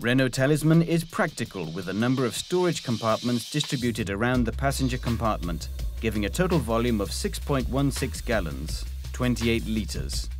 Renault Talisman is practical with a number of storage compartments distributed around the passenger compartment, giving a total volume of 6.16 gallons, 28 litres.